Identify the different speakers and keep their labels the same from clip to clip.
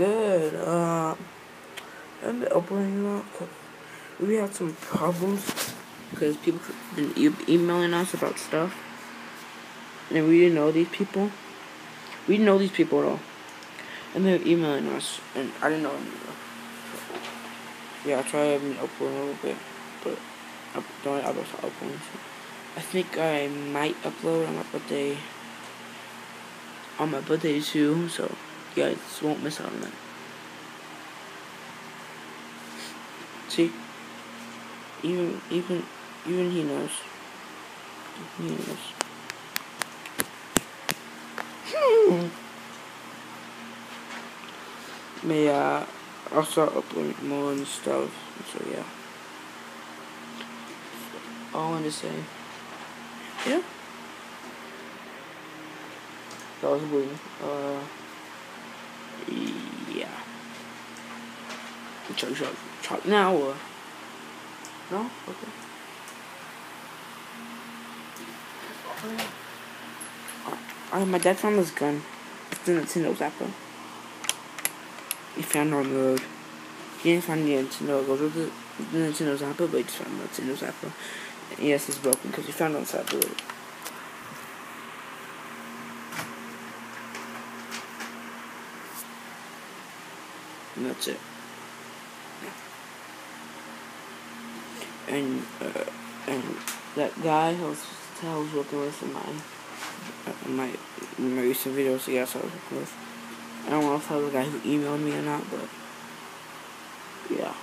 Speaker 1: good. Uh, I'm uploading a we had some problems because people been emailing us about stuff, and we didn't know these people. We didn't know these people at all, and they were emailing us, and I didn't know them either. Yeah, I tried to upload a little bit, but I don't. I was uploading. I think I might upload on my birthday. On my birthday too, so you guys won't miss out on that. See? Even even even he knows. He knows. Hmm. May uh, I'll start uploading more and stuff. So yeah. All I wanted to say. Yeah. That was weird. Uh. Yeah. Chug chug chug now or no? Okay. Uh, my dad found this gun. It's the Nintendo Zapper. He found on the road. He didn't find the Nintendo. It goes with the, the Nintendo Zapper, but he just found the Nintendo Zapper. And yes, it's broken because he found it on the side of the road. And that's it. And uh, and that guy I was, I was working with in my in my, my recent videos, the guys I was working with. I don't know if that was the guy who emailed me or not, but yeah.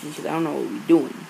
Speaker 1: Because I don't know what we're doing,